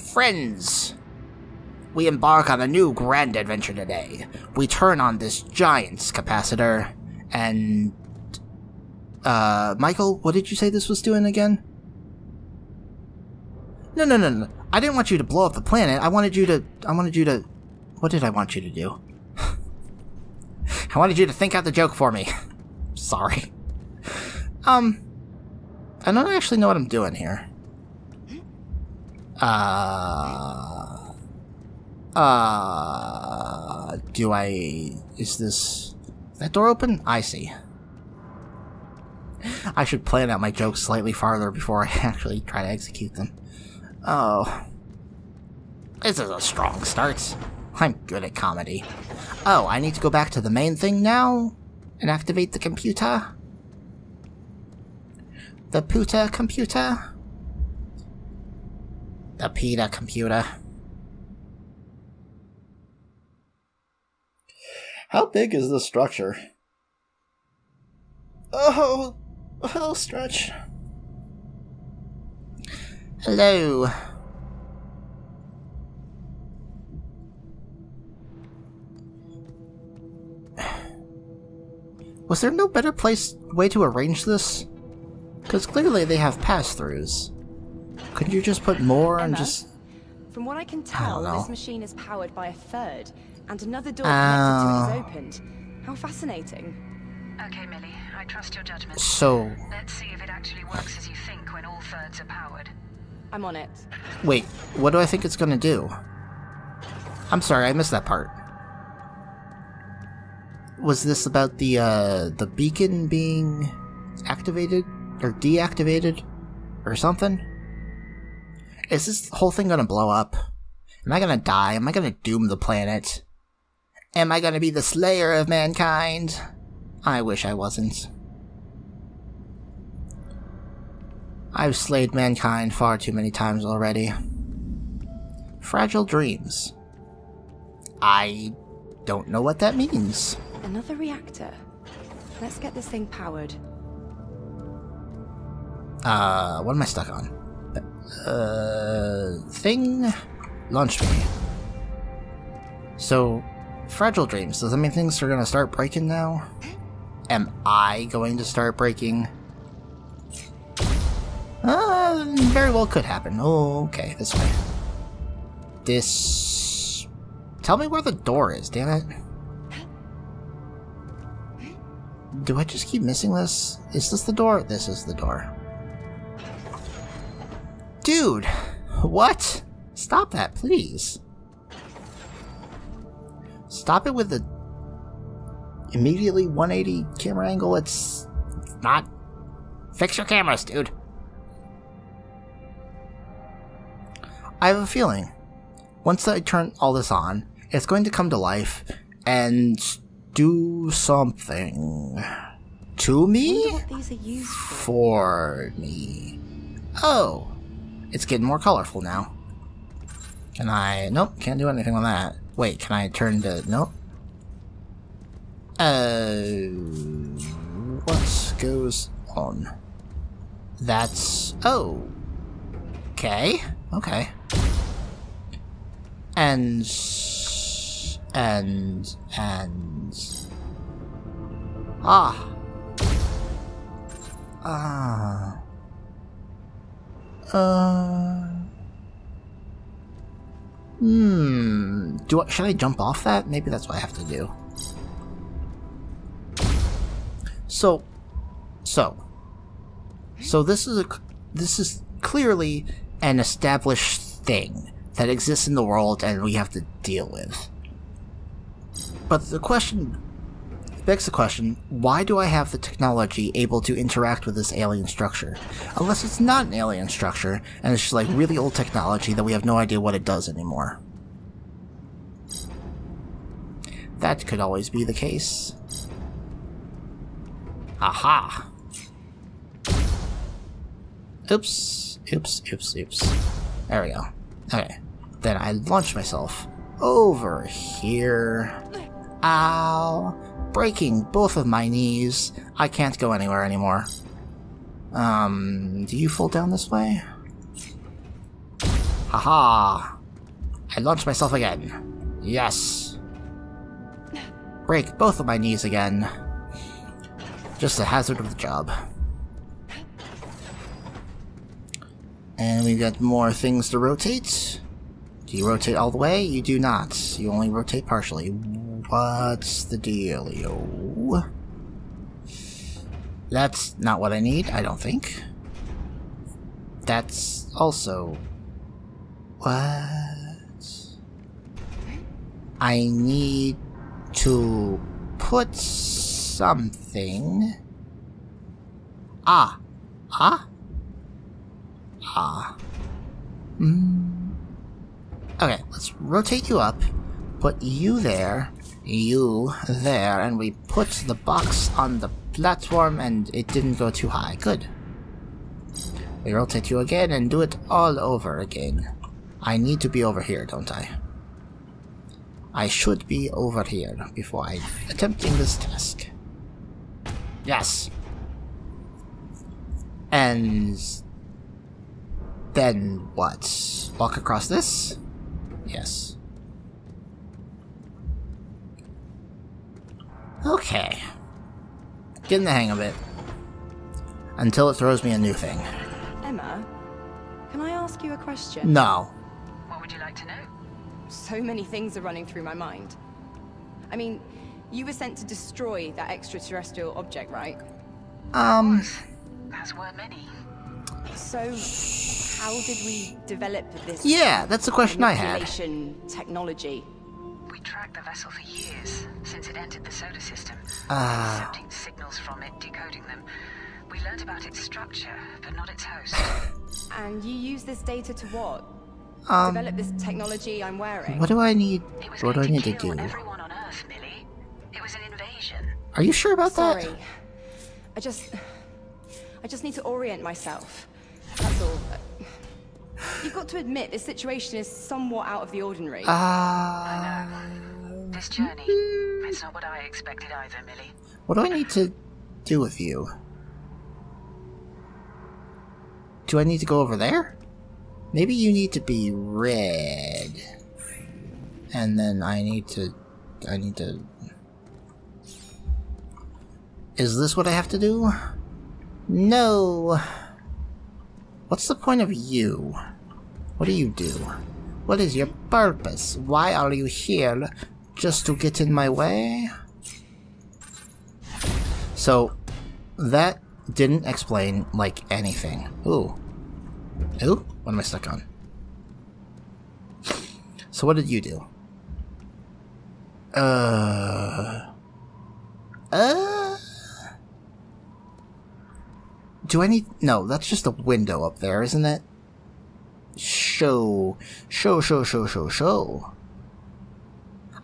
Friends, we embark on a new grand adventure today. We turn on this giant's capacitor, and... Uh, Michael, what did you say this was doing again? No, no, no, no. I didn't want you to blow up the planet. I wanted you to... I wanted you to... What did I want you to do? I wanted you to think out the joke for me. Sorry. Um... I don't actually know what I'm doing here. Uh... Uh... Do I... Is this... Is that door open? I see. I should plan out my jokes slightly farther before I actually try to execute them. Oh. This is a strong start. I'm good at comedy. Oh, I need to go back to the main thing now? And activate the computer? The puta computer? The PETA computer. How big is this structure? Oh, oh, stretch. Hello. Was there no better place way to arrange this? Because clearly they have pass-throughs. Couldn't you just put more and just... From what I can tell, don't this machine is powered by a third, and another door Oh. connected to it is opened. How fascinating. Okay, Millie, I trust your judgment. So... Let's see if it actually works as you think when all thirds are powered. I'm on it. Wait, what do I think it's gonna do? I'm sorry, I missed that part. Was this about the, uh, the beacon being activated? Or deactivated? Or something? Is this whole thing gonna blow up? Am I gonna die? Am I gonna doom the planet? Am I gonna be the slayer of mankind? I wish I wasn't. I've slayed mankind far too many times already. Fragile dreams. I don't know what that means. Another reactor. Let's get this thing powered. Uh, what am I stuck on? Uh, thing? Launch me. So, fragile dreams. Does that mean things are gonna start breaking now? Am I going to start breaking? Uh, very well could happen. Okay, this way. This... Tell me where the door is, damn it. Do I just keep missing this? Is this the door? This is the door. Dude! What? Stop that, please. Stop it with the immediately 180 camera angle. It's not. Fix your cameras, dude. I have a feeling once I turn all this on, it's going to come to life and do something to me what these are used for. for me. Oh, it's getting more colorful now. Can I? Nope, can't do anything with that. Wait, can I turn to? Nope. Uh, what goes on? That's oh. Okay, okay. And and and ah ah. Uh. Hmm. Do I, should I jump off that? Maybe that's what I have to do. So, so, so this is a this is clearly an established thing that exists in the world, and we have to deal with. But the question begs the question, why do I have the technology able to interact with this alien structure? Unless it's not an alien structure, and it's just like really old technology that we have no idea what it does anymore. That could always be the case. Aha! Oops, oops, oops, oops. There we go. Okay. Then I launch myself over here. Ow! Breaking both of my knees. I can't go anywhere anymore. Um, do you fall down this way? Haha! I launched myself again. Yes. Break both of my knees again. Just a hazard of the job. And we've got more things to rotate. Do you rotate all the way? You do not. You only rotate partially. What's the dealio? That's not what I need, I don't think. That's also... What? I need to put something... Ah. Ah? Ah. Hmm. Okay, let's rotate you up, put you there, you there, and we put the box on the platform and it didn't go too high. Good. We rotate you again and do it all over again. I need to be over here, don't I? I should be over here before I attempting this task. Yes. And then what? Walk across this? Yes. Okay. Getting the hang of it. Until it throws me a new thing. Emma, can I ask you a question? No. What would you like to know? So many things are running through my mind. I mean, you were sent to destroy that extraterrestrial object, right? Um, As were many. So, how did we develop this yeah, that's the question I had. manipulation technology? We tracked the vessel for years, since it entered the solar system. Ah. Accepting signals from it, decoding them. We learned about its structure, but not its host. And you use this data to what? Um, Develop this technology I'm wearing? what do I need? What do I need to kill do? everyone on Earth, Millie. It was an invasion. Are you sure about Sorry. that? I just... I just need to orient myself. That's all. You've got to admit, this situation is somewhat out of the ordinary. Ah. Uh, This journey, it's not what I expected either, Millie. what do I need to do with you? Do I need to go over there? Maybe you need to be red. And then I need to... I need to... Is this what I have to do? No. What's the point of you? What do you do? What is your purpose? Why are you here? Just to get in my way? So, that didn't explain, like, anything. Ooh. Ooh? What am I stuck on? So what did you do? Uh... Uh... Do I need... No, that's just a window up there, isn't it? Show. Show, show, show, show, show.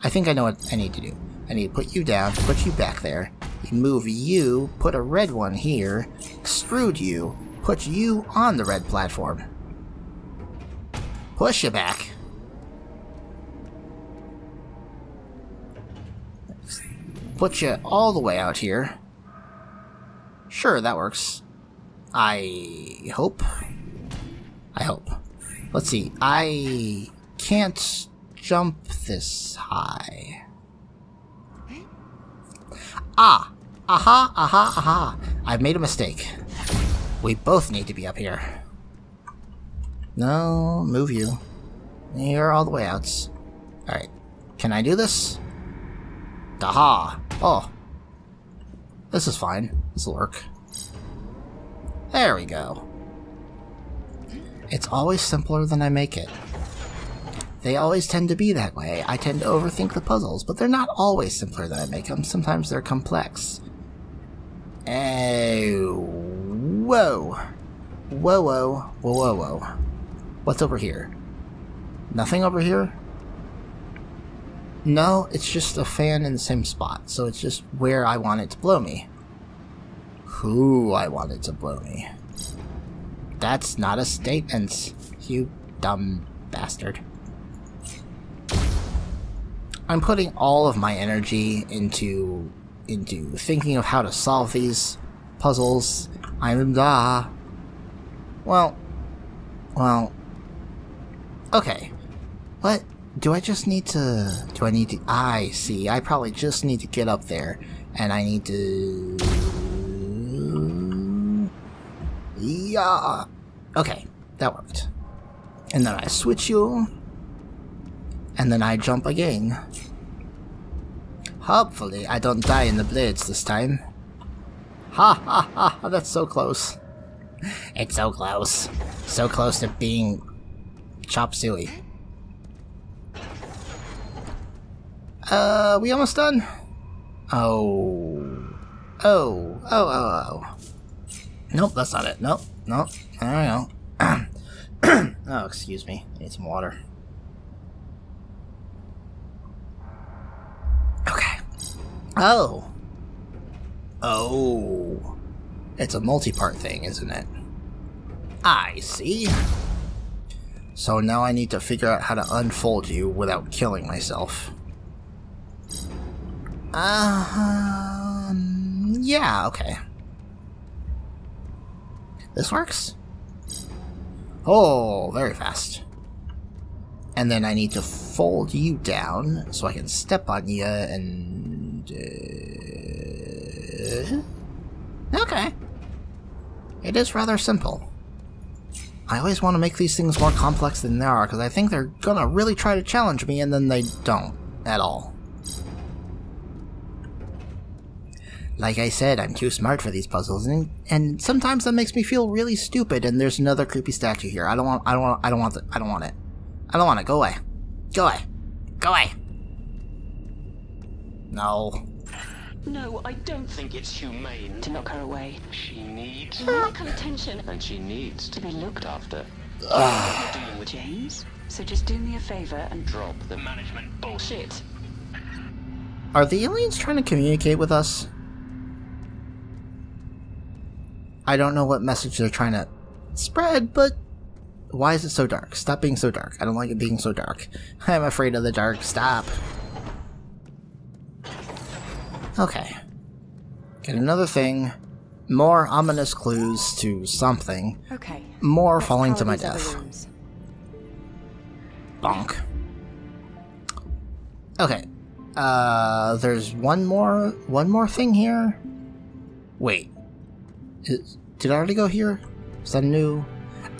I think I know what I need to do. I need to put you down, put you back there, move you, put a red one here, extrude you, put you on the red platform. Push you back. Put you all the way out here. Sure, that works. I hope. I hope. Let's see. I can't jump this high. Ah! Aha! Aha! Aha! I've made a mistake. We both need to be up here. No, move you. You're all the way out. Alright. Can I do this? Aha! Oh. This is fine. This'll work. There we go. It's always simpler than I make it. They always tend to be that way. I tend to overthink the puzzles, but they're not always simpler than I make them. Sometimes they're complex. Oh, whoa. Whoa, whoa, whoa, whoa, whoa. What's over here? Nothing over here? No, it's just a fan in the same spot, so it's just where I want it to blow me. Who I wanted to blow me. That's not a statement, you dumb bastard. I'm putting all of my energy into into thinking of how to solve these puzzles. I'm ah. Well, well, Okay. What? Do I just need to... Do I need to... I see. I probably just need to get up there. And I need to... Yeah. Okay. That worked. And then I switch you. And then I jump again. Hopefully I don't die in the blades this time. Ha ha ha, that's so close. It's so close. So close to being chop suey. Uh, we almost done? Oh. Oh. Oh, oh, oh. Nope, that's not it. Nope. Nope. I don't know. oh, excuse me. I need some water. Okay. Oh. Oh. It's a multi-part thing, isn't it? I see. So now I need to figure out how to unfold you without killing myself. Um, yeah, okay. This works? Oh, very fast. And then I need to fold you down so I can step on you and... Uh, okay. It is rather simple. I always want to make these things more complex than they are, because I think they're gonna really try to challenge me, and then they don't. At all. Like I said, I'm too smart for these puzzles, and and sometimes that makes me feel really stupid. And there's another creepy statue here. I don't want. I don't want. I don't want it. I don't want it. I don't want it. Go away. Go away. Go away. No. No, I don't think it's humane to knock her away. She needs Medical attention. and she needs to be looked after. You're dealing with James, so just do me a favor and drop the management bullshit. Are the aliens trying to communicate with us? I don't know what message they're trying to spread, but why is it so dark? Stop being so dark. I don't like it being so dark. I'm afraid of the dark. Stop. Okay. Get another thing. More ominous clues to something. Okay. More let's falling to my death. Bonk. Okay. Uh, there's one more, one more thing here. Wait. Did I already go here? Is that new?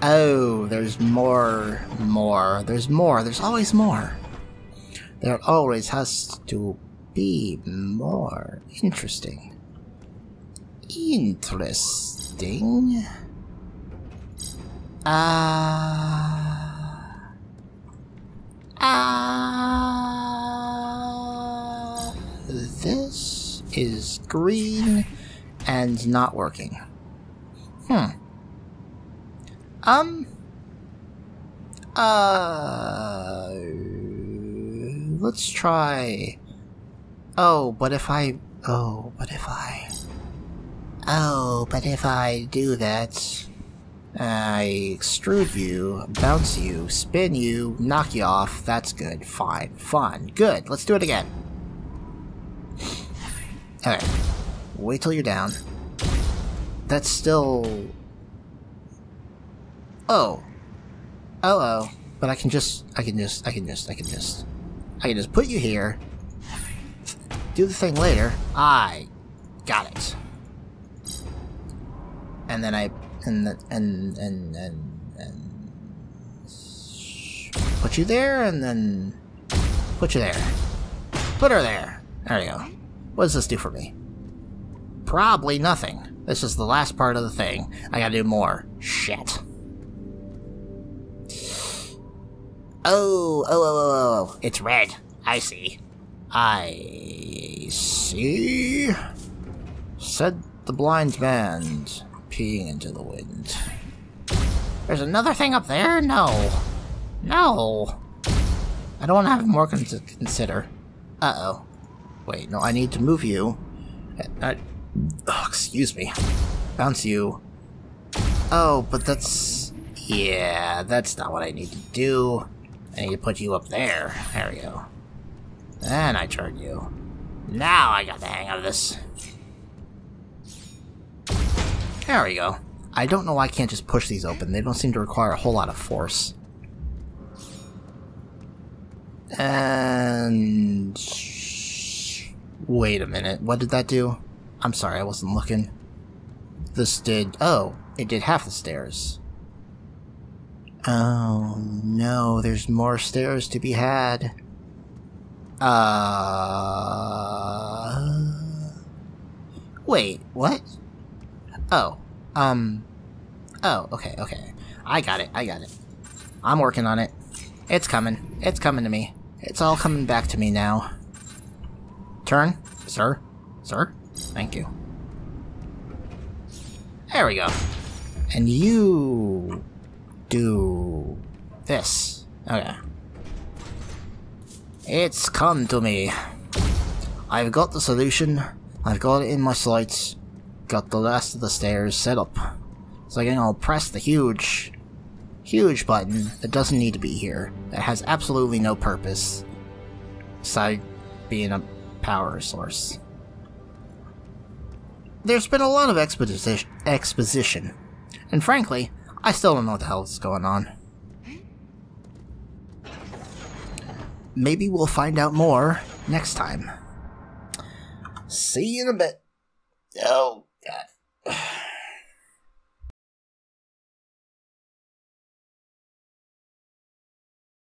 Oh, there's more, more. There's more. There's always more. There always has to be more. Interesting. Interesting. Ah. Ah. this is green and not working. Um. Uh. Let's try. Oh, but if I. Oh, but if I. Oh, but if I do that. I extrude you, bounce you, spin you, knock you off. That's good. Fine. Fun. Good. Let's do it again. Alright. Wait till you're down. That's still. Oh. Oh oh. But I can just. I can just. I can just. I can just. I can just put you here. Do the thing later. I got it. And then I. And then. And. And. And. and put you there, and then. Put you there. Put her there. There you go. What does this do for me? Probably nothing. This is the last part of the thing. I gotta do more. Shit. Oh, oh, oh, oh, oh. It's red. I see. I see. Said the blind man, peeing into the wind. There's another thing up there? No. No. I don't want to have more con- to consider. Uh oh. Wait, no, I need to move you. I, I- oh, excuse me. Bounce you. Oh, but that's. Yeah, that's not what I need to do. Need to put you up there. There we go. Then I turn you. Now I got the hang of this. There we go. I don't know why I can't just push these open. They don't seem to require a whole lot of force. And wait a minute, what did that do? I'm sorry, I wasn't looking. This did oh, it did half the stairs. Oh no, there's more stairs to be had. Uh Wait, what? Oh, um Oh, okay, okay. I got it, I got it. I'm working on it. It's coming. It's coming to me. It's all coming back to me now. Turn, sir. Sir? Thank you. There we go. And you do this. Okay. It's come to me. I've got the solution. I've got it in my sights. Got the last of the stairs set up. So again, I'll press the huge, huge button that doesn't need to be here. That has absolutely no purpose. Aside being a power source. There's been a lot of exposition, exposition, and frankly, I still don't know what the hell is going on. Maybe we'll find out more next time. See you in a bit. Oh, God.